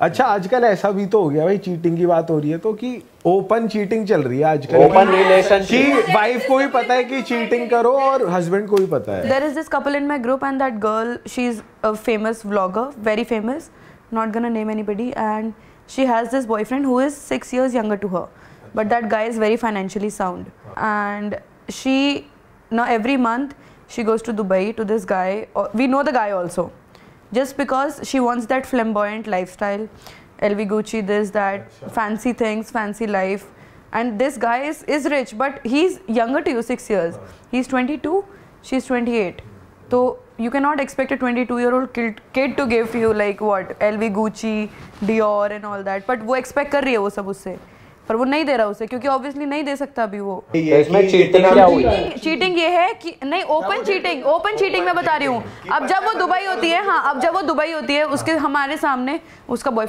अच्छा आजकल ऐसा भी तो हो गया भाई चीटिंग की बात हो रही है तो कि ओपन चीटिंग चल रही है आजकल। ओपन रिलेशनशिप की वाइफ को भी पता है कि चीटिंग करो और हस्बैंड को भी पता है। There is this couple in my group and that girl she is a famous vlogger very famous not gonna name anybody and she has this boyfriend who is 6 years younger to her but that guy is very financially sound and she now every month she goes to Dubai to this guy we know the guy also just because she wants that flamboyant lifestyle, LV Gucci, this, that, fancy things, fancy life. And this guy is, is rich, but he's younger to you, six years. He's 22, she's 28. So you cannot expect a 22 year old kid, kid to give you like what LV Gucci, Dior and all that. But वो expect कर रही है वो सब उससे पर वो नहीं दे रहा उसे क्योंकि ऑब्वियसली नहीं दे सकता अभी वो। तो इसमें चीटिंग क्या हुई? चीटिंग ये है कि नहीं ओपन चीटिंग ओपन चीटिंग मैं बता रही हूँ। अब जब वो दुबई होती है हाँ अब जब वो दुबई होती है उसके हमारे सामने उसका बॉयफ्रेंड